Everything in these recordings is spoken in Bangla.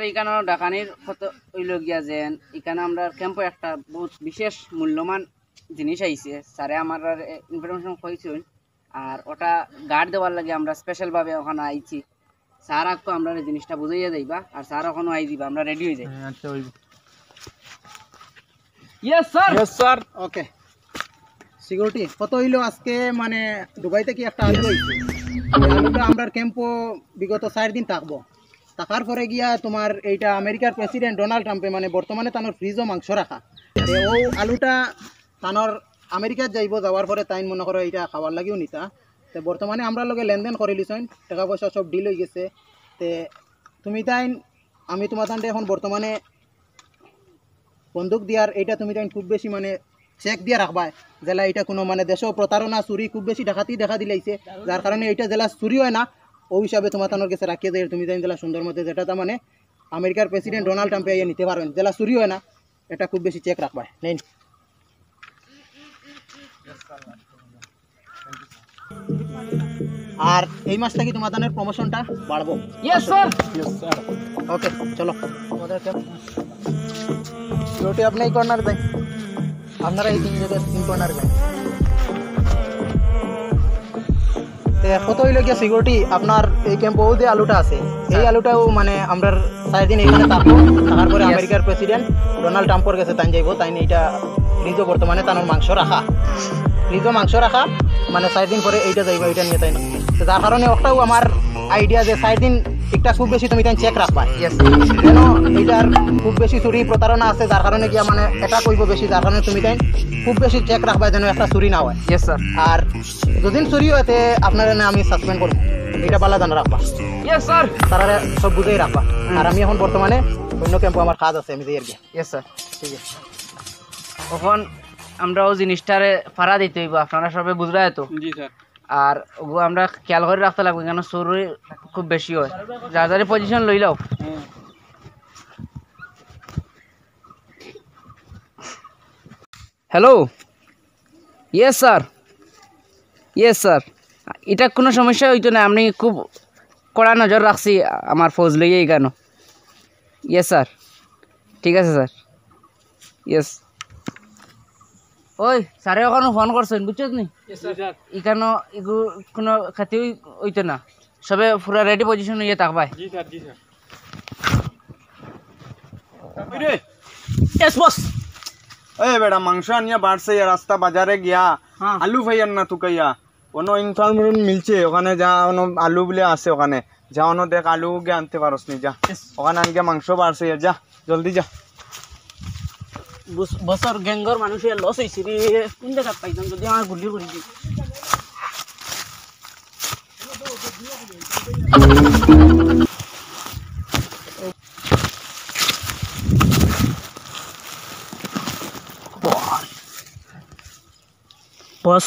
স্যার এখানে ডাকানির কত হইল গিয়া যেন এখানে আমরা ক্যাম্পে একটা বহুত বিশেষ মূল্যবান জিনিস আইছে। স্যারে আমার ইনফরমেশন কইছেন আর ওটা গার্ড দেওয়ার লাগে আমরা স্পেশাল ভাবে ওখানে আইছি। স্যার আকো আমরা এই জিনিসটা বুঝাইয়া যাইবা আর স্যার ওখানে আই দিবা আমরা রেডি হয়ে যাই। আচ্ছা হইব। Yes sir yes sir okay security কত হইল আজকে মানে দুবাই থেকে একটা আলু হইছে? আমরা ক্যাম্পো বিগত চার দিন থাকব। থাকার পরে গিয়া তোমার এইটা আমেরিকার প্রেসিডেন্ট ডোনাল্ড ট্রাম্পে মানে বর্তমানে তানোর ফ্রিজও মাংস রাখা। ও আলুটা তানোর আমেরিকাত যাইব, যাওয়ার পরে তাইন মনে করো এইটা খাওয়ার লাগিও নিতা। তে বর্তমানে আমরা লগে লেনদেন করে লিছইন টাকা পয়সা সব ডিল হয়ে গেছে। তে তুমি তাইন, আমি তোমার তান্ডে এখন বর্তমানে বন্দুক দিয়ার এইটা তুমি তাই খুব বেশি মানে চেক দিয়া রাখবা জেলা এটা কোনো মানে দেশ প্রতারণা চুরি খুব বেশি ডাকাতি দেখা দিলাইছে। যার কারণে এইটা জেলা চুরি হয় না। ও হিসাবে তোমার তানোর কাছে রাখিয়ে দেয় তুমি তাই জেলা সুন্দর মতো যেটা তার মানে আমেরিকার প্রেসিডেন্ট ডোনাল্ড ট্রাম্পে ইয়ে নিতে পারবেন জেলা চুরি হয় না এটা খুব বেশি চেক রাখবা। নেই আর এই মাসটা কি তোমার তানের প্রমোশনটা বাড়বো? Yes sir yes sir okay চলো। রুটি আপনি এই কর্নার দেন। আপনারা এই তিন জায়গায় তিন কর্নার দেন। কত হইল গিয়া সিকিউরিটি আপনার এই ক্যাম্পও যে আলুটা আছে এই আলুটাও মানে আমরা চার দিন এইখানে থাকব। থাকার পরে. আমেরিকার প্রেসিডেন্ট ডোনাল্ড ট্রাম্পর কাছে তাই যাইব তাই এইটা ফ্রিজও বর্তমানে তানোর মাংস রাখা। ফ্রিজও মাংস রাখা মানে চার দিন পরে এইটা যাইব এইটা নিয়ে তাই না। যার কারণে ওটাও আমার আইডিয়া যে চার ঠিকঠাক খুব বেশি তুমি চেক রাখবা। কেন? এইটার খুব বেশি চুরি প্রতারণা আছে যার কারণে গিয়া মানে এটা করব বেশি যার কারণে তুমি তাই খুব বেশি চেক রাখবা যেন একটা চুরি না হয়। ইয়েস স্যার আর যদি চুরি হয় তে আপনার না আমি সাসপেন্ড করব। এটা পালা জানা রাখবা। ইয়েস স্যার তারা সব বুঝেই রাখবা। আর আমি এখন বর্তমানে অন্য ক্যাম্পে আমার কাজ আছে আমি দিয়ে গিয়া। ইয়েস স্যার ঠিক আছে। তখন আমরা ও জিনিসটারে ফাড়া দিতে হইব আপনারা সবাই বুঝরাই তো জি স্যার আর ওগো আমরা খেয়াল করে রাখতে লাগবে, কেন চুরি খুব বেশি হয়। যার যারে পজিশন লই লাও। Hello yes sir yes sir এটা কোনো সমস্যা হইতো না আপনি খুব কড়া নজর রাখছি আমার ফৌজ লইয়ে কেন। ইয়েস স্যার ঠিক আছে স্যার ইয়েস ওই স্যারে ওখানে ফোন করছেন বুঝছেন নি? এখানে এগু কোনো খাতিও হইতো না। সবে পুরা রেডি পজিশন হইয়া থাকবাই এই বেড়া মাংস আনিয়া বাড়ছে রাস্তা বাজারে গিয়া। আলু ফাইয়ার না তুকাইয়া কোনো ইনফরমেশন মিলছে ওখানে যা কোনো আলু বলে আছে ওখানে। যা অন্য দেখ আলু গিয়ে আনতে পারস নি যা ওখানে আনকে মাংস বাড়ছে যা জলদি যা। বছর গ্যাঙ্গর মানুষের লস হয়েছে রে কোন জায়গা পাইতাম যদি আমার গুলি করে বস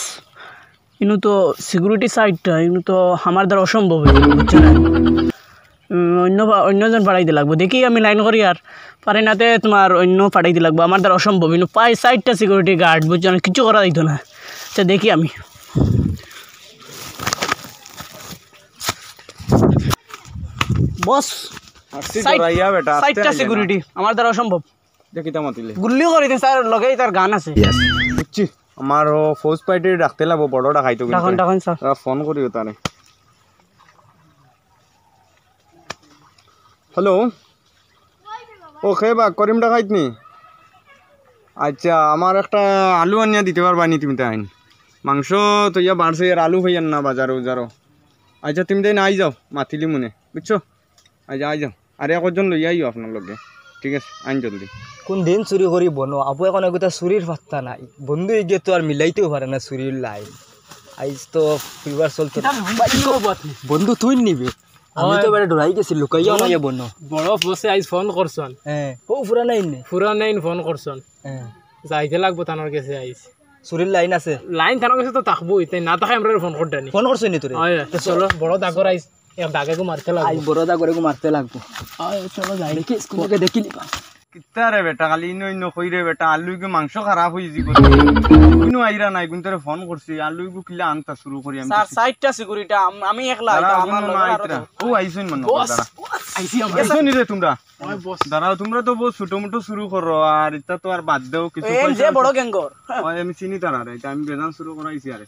ইনু তো সিকিউরিটি সাইডটা ইনু তো আমার দ্বারা অসম্ভব হয়ে বুঝছেন অন্য বা- অন্যজন পাঠাইতে লাগবো। দেখি আমি লাইন করি আর। পারি নাতে তোমার অন্য পাঠাইতে লাগবো। আমার দ্বারা অসম্ভব। ইনু পাই সাইডটা সিকিউরিটি গার্ড বুঝছেন কিছু করা দিত না। আচ্ছা দেখি আমি। বস সাইডটা সিকিউরিটি আমার দ্বারা অসম্ভব। দেখি মাতিলে। গুল্লিও করে দিন স্যার লগেই তার গান আছে। বুঝছি। আমার ও ফৌজ পার্টি রাখতে লাগবো বড়টা খাইতো ডাকুন কিন্তু ডাকুন ফোন করিও তারে। হ্যালো ও খে বা করিমটা খাইতনি? আচ্ছা আমার একটা আলু আনিয়া দিতে পারবা নি তুমি তাই মাংস তো ইয়া বাড়ছে আর আলু হইয়ান না বাজারো উজারো আচ্ছা তুমি তাই আই যাও মাতিলি মনে বুঝছ? আচ্ছা আই যাও। আর একজন লই আইও আপনার লগে। ঠিক আছে আইন জলদি। কোন দিন চুরি করি বনো আপু এখন এগুলো চুরির পাত্তা নাই। বন্ধু এগিয়ে তো আর মিলাইতেও পারে না চুরির লাইন। আইজ তো ফিবার চলতো বন্ধু তুই নিবি। আমি তো বেড়ে ডরাই গেছি লুকাইয়া নাই বন বড় বসে আইজ ফোন করছন হ্যাঁ ও ফুরা নাই নে? পুরা নাইন ফোন করছন হ্যাঁ যাইতে লাগবো তানোর কাছে আইজ। চুরির লাইন আছে? লাইন থানার কাছে তো থাকবোই তাই না থাকে আমরা ফোন করতে নি ফোন করছ নি তোরে চলো বড় দাগর আইজ এক দাগে মারতে লাগবো। বড় দাগরে মারতে লাগবো। চলো যাই। দেখি স্কুলে দেখি নিবা কিতা রে বেটা খালি ইনো ইনো কই রে বেটা আলু গু মাংস খারাপ যাব ইনো আইরা নাই তোরে ফোন করছি আলু গু কিলা আনতা শুরু করি আমি স্যার সাইডটা সিকিউরিটি আমি একলা আমার না ও আইছুন মনে বস আইছি আমরা এসো রে তোমরা? ওই বস। দাঁড়াও তোমরা তো বহু ছোট মোটো শুরু করো আর এটা তো আর বাদ দেও কিছু এই পয়সা যে বড়। গ্যাঙ্গর ওই আমি চিনি তারা রে এটা আমি বেজান শুরু করাইছি আরে।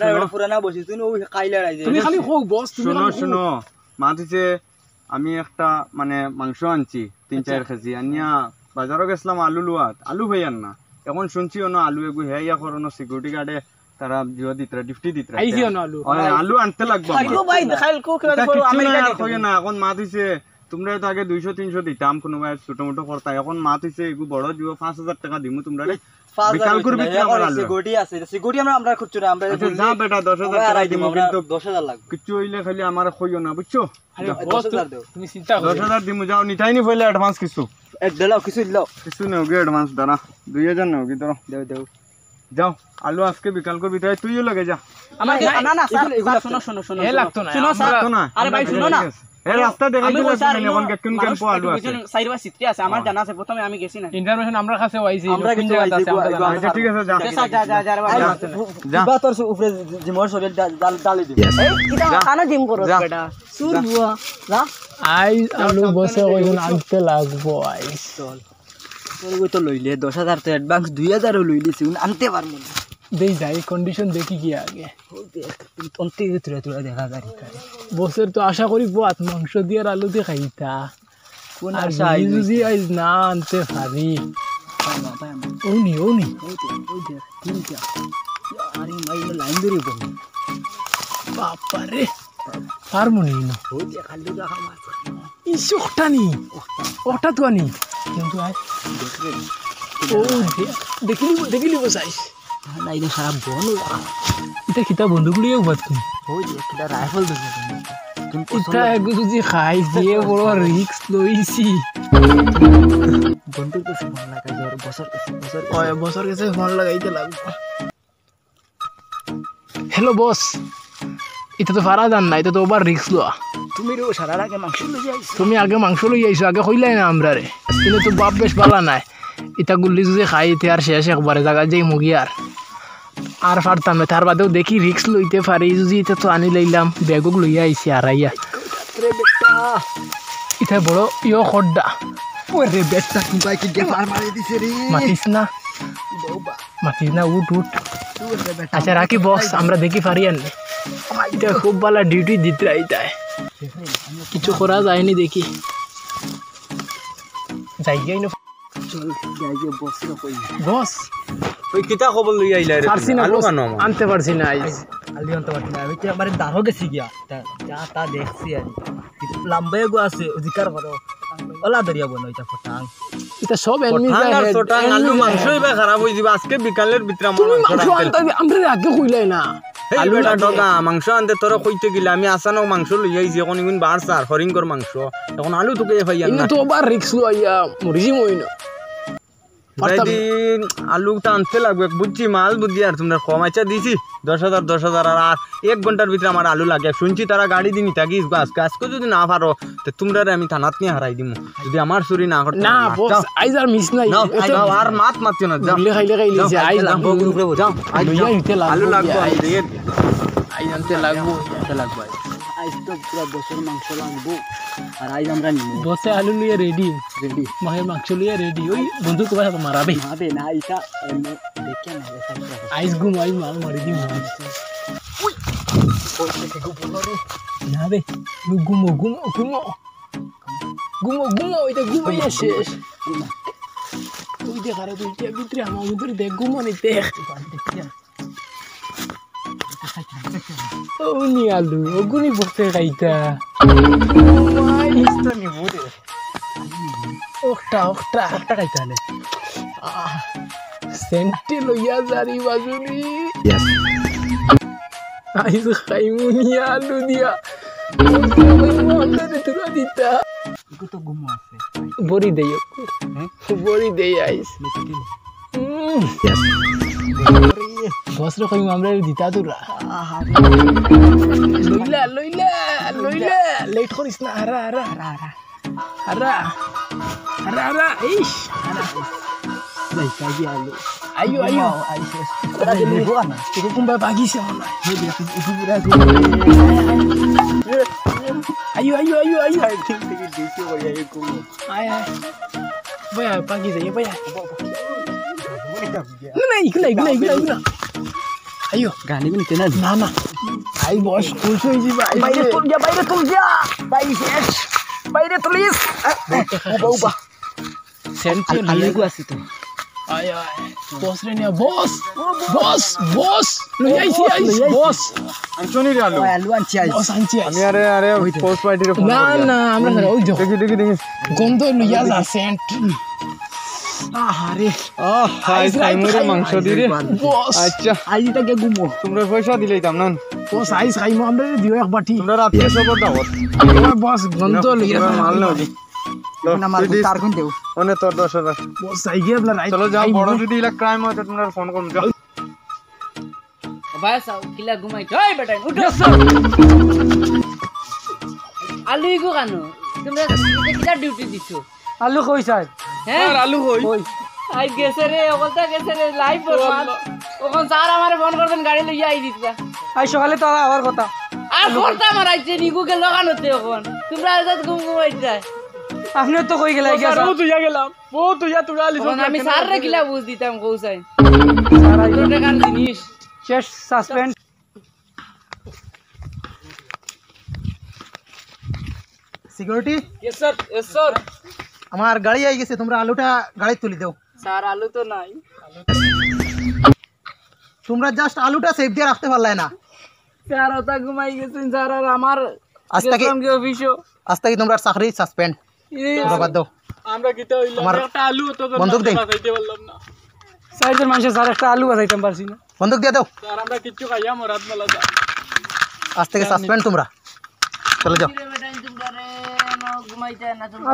শোনো। পুরানা বসি তুই ওই কাইলা রাইজে। তুমি খালি হোক বস তুমি শোনো। শোনো। আমি একটা মানে মাংস আনছি। তিন চার কেজি। আনিয়া বাজারও গেছিলাম আলু লুয়াত আলু হইয়ান না এখন শুনছি অন আলু এগু। হে ইয়া করো না সিকিউরিটি গার্ডে তারা জিও দিতরা ডিফটি দিতরা আইছি অন আলু? আলু আনতে লাগবে আলু ভাই দেখাইল কো কেন আমেরিকা না এখন মা দিছে তোমরা তো আগে দুইশো তিনশো দিতাম কোনোবাই ছোট মোটো করতা এখন মা দিছে এগু বড় দিব পাঁচ হাজার টাকা দিমু তোমরা বিকাল করবি আলু সিকিউরিটি আছে সিকিউরিটি আমরা আমরা খুঁজছি না আমরা আচ্ছা বেটা দশ হাজার টাকা দিমু কিন্তু দশ হাজার লাগবে। কিচ্ছু হইলে খালি আমার কইও না বুঝছ? আরে যাও, বস দশ হাজার দেও। তুমি চিন্তা দশ হাজার দিমু যাও নিতাই নি পইলে অ্যাডভান্স কিছু। এক দিলাও কিছু দিলাও কিছু নেওগে অ্যাডভান্স দাঁড়া। দুই হাজার দেও দেও। যাও আলু আজকে বিকাল করবি তাই তুইও লাগে যা। আমার না না স্যার স্যার, শোনো শোনো শোনো লাগতো না শোনো না। আরে ভাই শুনো না। এ রাস্তা দেখাই দিলে স্যার, এখন কেন কেন আলু আছে? সাইড বা সিট্রি আছে আমার জানা আছে প্রথমে আমি গেছি না ইনফরমেশন আমরা কাছে আইছি আমরা কোন কিন্তু আছে আমরা আচ্ছা ঠিক আছে যা যা যা যা যা রে বাবা, যা। যা। যা। কিবা তোর উপরে জিমর শরীর ডালি দিবি। এই কিটা খানা জিম করো বেটা। সুর বুয়া যা। আই আলু বসে কইন আনতে লাগবো চল। তোর তো লইলে দশ হাজার তো অ্যাডভান্স দুই হাজারও লই আনতে পারব না দেই যাই কন্ডিশন দেখি কি আগে। অন্তে তুলে তুলে দেখা যায় বসের তো আশা করি বাত মাংস দিয়ে আর আলু দিয়ে খাইতা। কোন আশা যদি যদি আইজ না আনতে পারি। ওনি ওনি লাইন ধরে বল। বাপারে নি ইস ওটা তো আনি কিন্তু দেখিলি দেখিলি বসাইস? না এটা সারা বন এটা কিতা বন্ধুগুলি বাদ কোন ওই যে একটা রাইফেল কিন্তু এটা একটু যদি খাই দিয়ে বড় লইছি বন্ধুর কাছে ভালো জ্বর বছর কাছে বছর ওই বছর গেছে ফোন লাগাইতে লাগবে হ্যালো বস এটা তো ফারা দান না এটা তো ওবার রিক্স লওয়া তুমি রো সারা আগে মাংস লই যাইছ তুমি আগে মাংস লই আইছো আগে কইলাই না আমরা রে কিন্তু তো বাপ বেশ বালা নাই। ইটা গুল্লি যদি খাই ইতে আর শেষ একবারে জায়গা যাই মুগি আর আর পারতাম না। তার বাদেও দেখি রিক্স লইতে পারি যদি এটা তো আনি লইলাম ব্যাগক লইয়া আইছি আর আইয়া। রে বড় ইয় খড্ডা। ওরে বেটা কি কি গেফার মারি দিছে রে। মাতিস না। মাতিস না উঠ উঠ। আচ্ছা রাখি বস আমরা দেখি পারি আর। এটা খুব ভালো ডিউটি দিতে আইতায় কিছু করা যায়নি দেখি। যাই না বস ওই কিতা খবর লই আইলা রে পারছি না আলু বস আনতে পারছি না আইজ আলি অন্ত পারছি না। আমি তো আমার দাঁড়ো গেছি গিয়া। যা তা দেখছি আর লম্বা গো আছে অধিকার করো ওলা দরিয়া বনো এটা ফটাং এটা সব এনিমি পঠান আর আলু মাংসই বা খারাপ যাবে। আজকে বিকালের ভিতরে আমার মাংস আনতে আমরা আগে কইলাই না। এই ডগা মাংস আনতে তোরা কইতে গেলে। আমি আসানো মাংস লই আইছি এখন ইগুন বার সার হরিঙ্গর মাংস। এখন আলু তোকে ফাইয়ান না। তো আবার রিক্স লইয়া মরিজি মই না যাইদি আলুটা আনতে লাগবে বুঝছি মাল বুদ্ধি আর তোমরা কম আচ্ছা দিছি। দশ হাজার দশ হাজার আর এক ঘণ্টার ভিতরে আমার আলু লাগে। শুনছি তারা গাড়ি দিনি থাকিস আজকে আজকে যদি না পারো তো তোমরা আমি থানাত নিয়ে হারাই দিমু। যদি আমার চুরি না করতে না বস আইজ আর মিস নাই। আর মাত মাতিও না যাও। খাইলে খাইলে আইজ আজ লইয়া যাও। লাগবো। আলু লাগবো আইজ। আনতে লাগবো লাগবে আজ তো পুরো বছর মাংস লাগবো। আর আজ আমরা নিব বসে আলু লইয়া রেডি রেডি মাহের মাংস লইয়া রেডি ওই বন্ধু কোথায় মারাবে। হবে না এটা এমনি দেখে না আইস ঘুম আইস মাল মারি দিম। না রে তুই ঘুমো ঘুমো ঘুমো ঘুমো। ঘুমো ওইটা ঘুমাইয়া শেষ। তুই দেখ আরে তুই যে ভিতরে আমার ভিতরে দেখ ঘুমো নি দেখ ও নি আলু ওগুনি বসে খাইতা ওটা ওটা একটা খাইতে হলে সেন্টে লইয়া জারি বাজুরি আইস খাইমুনিয়া আলু দিয়া তুলা দিতা তো ঘুমো আছে বড়ি দেই বড়ি দেই আইস বসরে কইম আমরা দিতা তোরা লইলা লইলা লইলা লেট করিস না হারা হারা হারা হারা হারা হারা ইস যাই কাজি আলো আইও আইও আইছে ওরা যে লিবো না তোকে কোনবা বাগিছে মনে হয় আইও আইও আইও আইও আইও আয় আয় বয়া পাকি যাই বয়া না না ইগুলা ইগুলা ইগুলা ইগুলা আইও গানি গুলি তেনা না না আই বস খুশ হয়ে যাবে আই বাইরে তুল যা বাইরে তুল যা বাইরে শেষ বাইরে তুলিস উবা উবা সেন্ট্রাল আলু আছে তো আয় আয় বস রে নিয়া বস বস বস লই আইছি আইছি বস আনছনি রে আলু আলু আনছি আজ বস আনছি আমি আরে আরে পোস্ট পার্টির ফোন না না আমরা না ওই দেখো দেখি দেখি দেখি গন্ধ লইয়া যা সেন্ট আহারে। আহ হাই মাংস আচ্ছা। আজ তাকে তোমরা পয়সা দিলেই না আমরা দিও এক বাটি। তোমরা বস গন্ধ মাল নাও। জি আলু ইগো কানো? তোমরা কিলা ডিউটি দিছো? আলু কই চাই হ্যাঁ? আলু হই। আই গেছে রে গেছে রে লাইভ বরবাদ ওখন স্যার আমারে ফোন করতেন গাড়ি লইয়া আই দিতা আই সকালে তো আবার কথা। আর করতা আমার আইছে নিগুকে লাগানোতে এখন। তোমরা আজাদ ঘুম ঘুমাইতা আপনিও তো কই গেলাই গিয়া ও তুইয়া গেলাম ও তুইয়া তুই আলি আমি স্যার রে কিলা বুঝ দিতাম কৌসাই। জিনিস। শেষ suspend security yes sir yes sir আমার গাড়ি আই গেছে তোমরা আলুটা গাড়ি তুলি দাও স্যার আলু তো নাই তোমরা জাস্ট আলুটা সেফ দিয়ে রাখতে পারলে না স্যার ওটা ঘুমাই গেছেন স্যার আর আমার আজ থেকে গেছিলাম কি অফিসও আজ থেকে তোমরা চাকরি সাসপেন্ড তোমরা বাদ দাও আমরা কিটা হইলাম আমার একটা আলু তো বন্দুক দেই খাইতে পারলাম না সাইজের মানুষের স্যার একটা আলু বাজাইতাম পারছি না বন্দুক দিয়ে দাও স্যার আমরা কিচ্ছু খাইয়া মরাত মেলা আজ থেকে সাসপেন্ড তোমরা চলে যাও বেটা তোমরা রে ঘুমাইতে না তোমরা